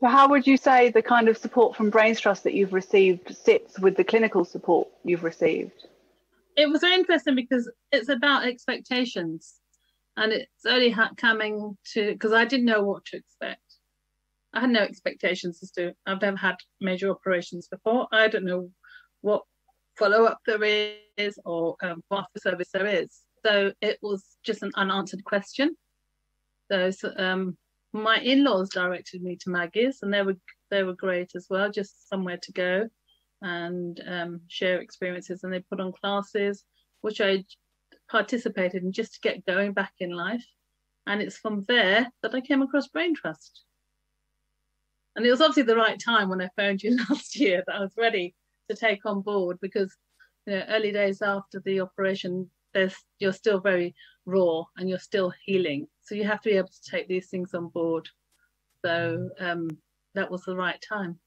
So, how would you say the kind of support from Brainstrust that you've received sits with the clinical support you've received? It was very interesting because it's about expectations, and it's only coming to because I didn't know what to expect. I had no expectations as to I've never had major operations before. I don't know what follow up there is or um, what after service there is. So it was just an unanswered question. So, so um, my in-laws directed me to Maggie's, and they were they were great as well. Just somewhere to go and um, share experiences, and they put on classes which I participated in just to get going back in life. And it's from there that I came across Brain Trust. And it was obviously the right time when I phoned you last year that I was ready to take on board because you know early days after the operation there's you're still very raw and you're still healing. So you have to be able to take these things on board. So um, that was the right time